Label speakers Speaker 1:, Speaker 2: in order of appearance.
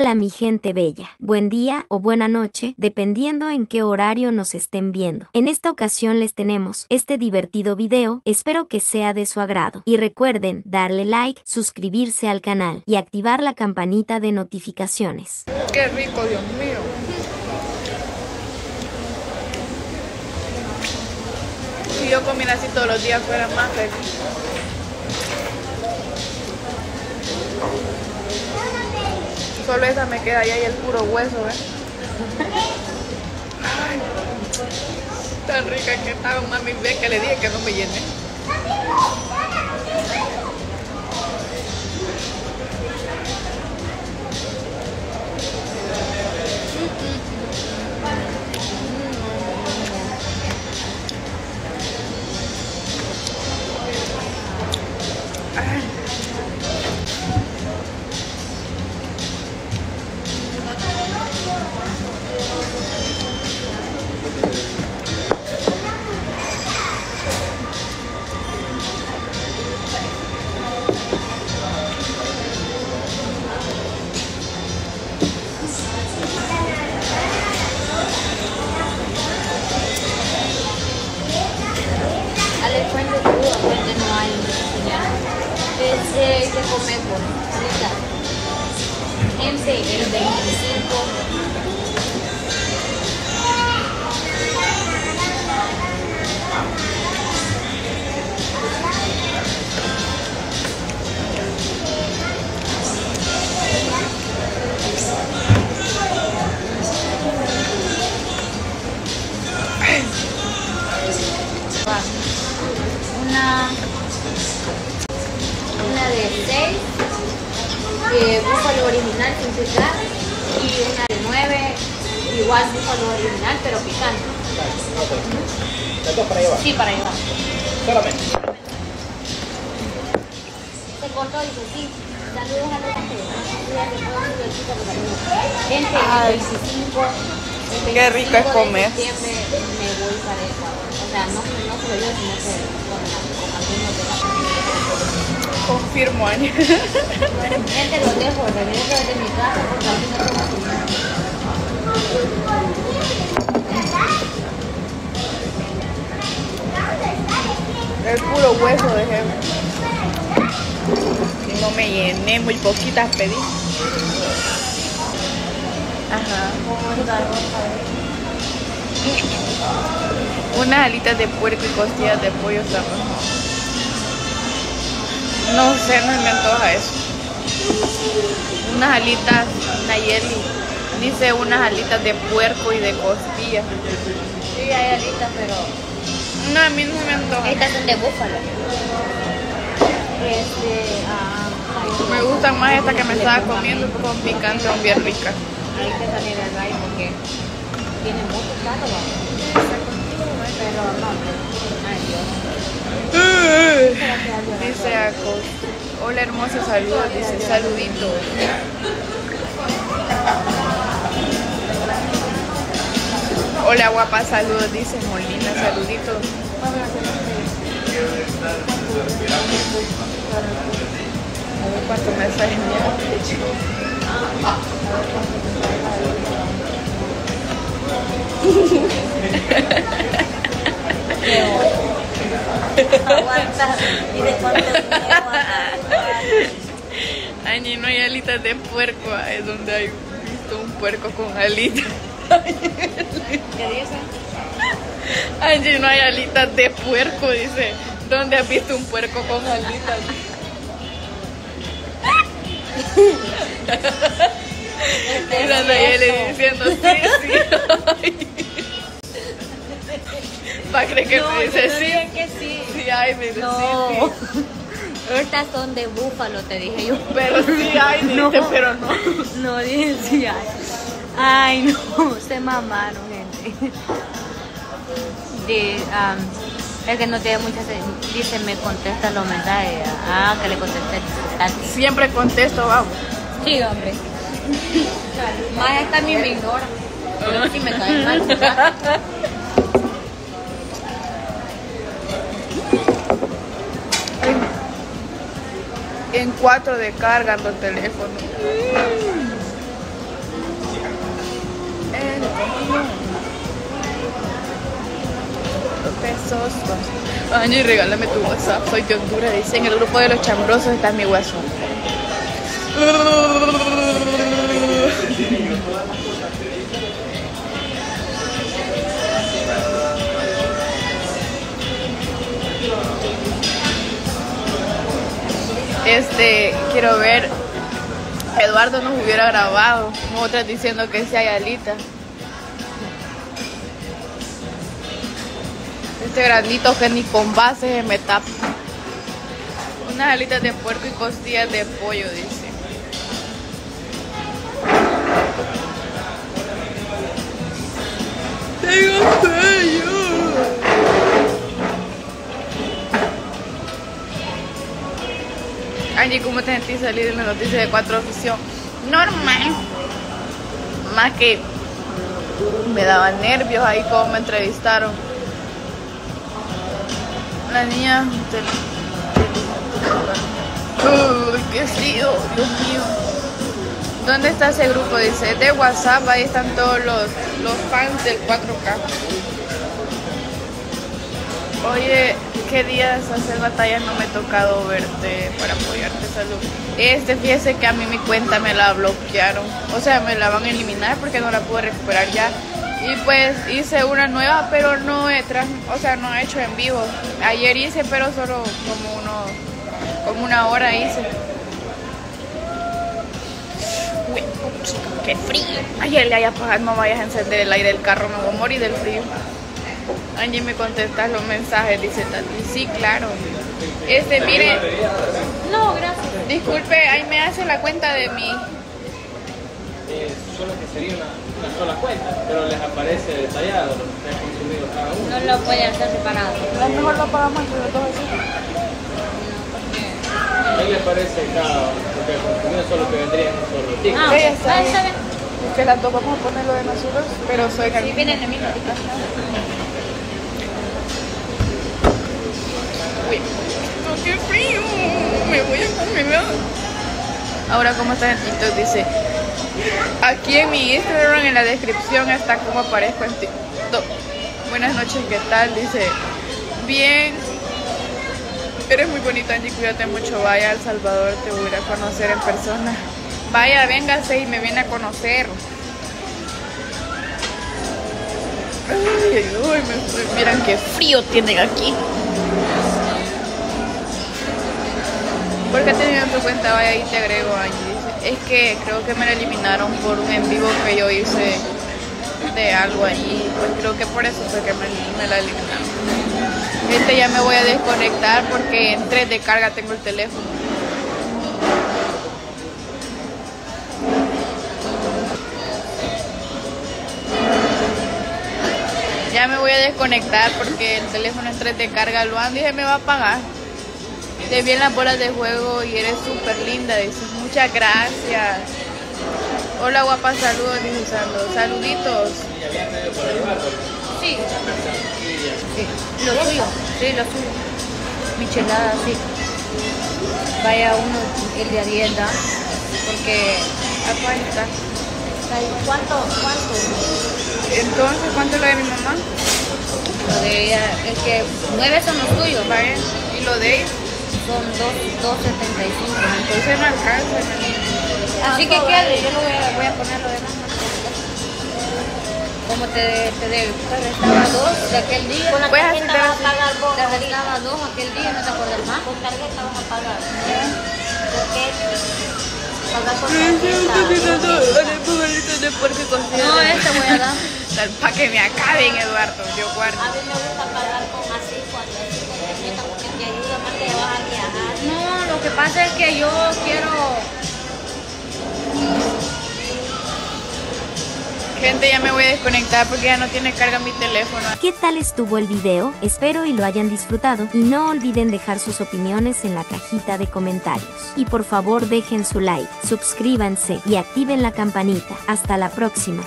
Speaker 1: Hola mi gente bella, buen día o buena noche, dependiendo en qué horario nos estén viendo. En esta ocasión les tenemos este divertido video, espero que sea de su agrado. Y recuerden darle like, suscribirse al canal y activar la campanita de notificaciones.
Speaker 2: Qué rico, Dios mío. Si yo comiera así todos los días fuera más feliz. Solo esa me queda y ahí el puro hueso. Ay, tan rica que estaba, mami, ve que le dije que no me llene.
Speaker 3: Comemos, ahorita. Gente, el 25. Igual búfalo original pero picante.
Speaker 4: ¿Las dos para llevar?
Speaker 3: Sí, para llevar.
Speaker 4: Solamente.
Speaker 3: Se cortó, dice sí. Saludos a los Gente,
Speaker 2: Ay.
Speaker 3: el 25. el
Speaker 2: Qué rico
Speaker 3: 25
Speaker 2: es
Speaker 3: de
Speaker 2: comer.
Speaker 3: septiembre me voy para Ecuador. O sea, no, no solo yo, sino que con, con algunos de la
Speaker 2: Confirmo, Ani.
Speaker 3: Gente, los dejo, regreso desde mi casa porque aquí no tengo comida.
Speaker 2: El puro hueso de. Y no me llené, muy poquitas pedí. Ajá. Unas alitas de puerco y costillas de pollo está mejor. No sé, no me antoja eso. Unas alitas, Nayeli. Dice unas alitas de puerco y de costilla.
Speaker 3: Sí, hay alitas, pero
Speaker 2: No, a mí no me antoja.
Speaker 3: estas son de búfalo. Este, ah,
Speaker 2: Me gustan más estas que me estaba comiendo con picante, son bien ricas.
Speaker 3: Ahí te sale el ray porque tiene mucho ¿no? Pero no, ay Dios.
Speaker 2: Dice Acos. Hola hermosa, saludos. Dice saludito. Hola guapa, saludos. Dice Molina, saluditos. A ver cuánto me sale.
Speaker 3: Aguanta. ¿Y de cuánto
Speaker 2: Añi, no hay alitas de puerco, es donde hay visto un puerco con alitas.
Speaker 3: ¿Qué dice?
Speaker 2: Angie, no hay alitas de puerco, dice. ¿Dónde has visto un puerco con alitas? Y Nayeli diciendo sí, sí. Va a creer que me dice sí.
Speaker 3: que sí.
Speaker 2: Sí hay, me dice
Speaker 3: No.
Speaker 2: sí, sí.
Speaker 3: Estas son de búfalo, te dije yo.
Speaker 2: Pero sí hay, dice, pero no.
Speaker 3: No, dije sí hay. Ay, no, se mamaron, gente. De, am, es que no tiene muchas. Dice, me contesta los mensajes. Ah, que le contesté.
Speaker 2: Siempre contesto, vamos.
Speaker 3: Sí, hombre. Más esta mi me ignora. Pero sí me cae mal.
Speaker 2: en cuatro de cargando el teléfono. Pesos. Angie, regálame tu WhatsApp. Soy de Honduras. Dice en el grupo de los chambrosos está mi WhatsApp. Este, quiero ver. Eduardo nos hubiera grabado. Otras diciendo que sí hay Este grandito que ni con base se me tapa. Unas alitas de puerco y costillas de pollo, dice. Tengo sueño. Angie, ¿cómo te sentís salir en la noticia de cuatro oficio? Normal. Más que me daban nervios ahí como me entrevistaron. La niña. Uy, qué frío, Dios mío. ¿Dónde está ese grupo? Dice, de WhatsApp, ahí están todos los, los fans del 4K. Oye, ¿qué días hacer batalla no me he tocado verte para apoyarte? Salud. Este, fíjese que a mí mi cuenta me la bloquearon. O sea, me la van a eliminar porque no la pude recuperar ya. Y pues hice una nueva, pero no he tras, o sea, no he hecho en vivo. Ayer hice, pero solo como uno, como una hora hice. Uy, puchica, qué frío. Ayer le haya apagado, no vayas a encender el aire del carro, me voy a morir del frío. Angie me contestas los mensajes, dice Tati. Sí, claro. Este, mire,
Speaker 3: No, gracias.
Speaker 2: disculpe, ahí me hace la cuenta de mi.
Speaker 4: Eh, solo que sería una, una sola cuenta, pero les aparece detallado lo que ha consumido cada uno.
Speaker 3: No lo puede hacer separado.
Speaker 2: A lo mejor lo pagamos entre los dos así.
Speaker 4: Ahí le aparece cada lo que consumido, solo que vendría en un solo ticket.
Speaker 3: Ah,
Speaker 2: Ok, está
Speaker 3: ah,
Speaker 2: bien.
Speaker 3: está bien.
Speaker 2: Es que las dos vamos a ponerlo de nosotros, pero soy
Speaker 3: Sí, viene en el mismo ticket.
Speaker 2: Uy, qué frío. Me voy a congelar. Ahora, ¿cómo está en TikTok? Dice, aquí en mi Instagram, en la descripción, está cómo aparezco en TikTok. Buenas noches, ¿qué tal? Dice, bien. Eres muy bonita, Angie, cuídate mucho. Vaya El Salvador, te voy a conocer en persona. Vaya, véngase y me viene a conocer. Ay, ay, me- miran qué frío tienen aquí. ¿Por qué teniendo tu cuenta? Vaya y te agrego, Angie. Es que creo que me la eliminaron por un en vivo que yo hice de algo allí. Pues creo que por eso fue que me, la eliminaron. Este ya me voy a desconectar porque en 3 de carga tengo el teléfono. Ya me voy a desconectar porque el teléfono en 3 de carga lo y se me va a apagar. Te vi en las bolas de juego y eres súper linda. Dices, muchas gracias. Hola guapa, saludos, dice Sandro. Saluditos.
Speaker 3: Sí. Sí. Lo suyo. Sí, lo suyo. Michelada, sí. Vaya uno el de Arienda. Porque
Speaker 2: Acá está.
Speaker 3: ¿Cuánto? ¿Cuánto?
Speaker 2: Entonces, ¿cuánto es lo de mi mamá?
Speaker 3: Lo de ella, el que nueve son los tuyos, ¿vale?
Speaker 2: ¿Y lo de ella?
Speaker 3: Son dos, dos setenta y cinco.
Speaker 2: Entonces no alcanza.
Speaker 3: Así que quede, yo lo voy a, voy a poner lo demás. Como te, te, de- te restaba dos de aquel día.
Speaker 2: Con la tarjeta vas a
Speaker 3: pagar vos. Te restaba dos aquel día, no te acuerdas más. Con tarjeta vas a pagar. Porque pagar con No, este voy a dar.
Speaker 2: Para que me acaben, Eduardo. Yo guardo.
Speaker 3: A mí me gusta pagar con lo que pasa es que yo quiero
Speaker 2: Gente, ya me voy a desconectar porque ya no tiene carga mi teléfono.
Speaker 1: ¿Qué tal estuvo el video? Espero y lo hayan disfrutado y no olviden dejar sus opiniones en la cajita de comentarios. Y por favor dejen su like, suscríbanse y activen la campanita. Hasta la próxima.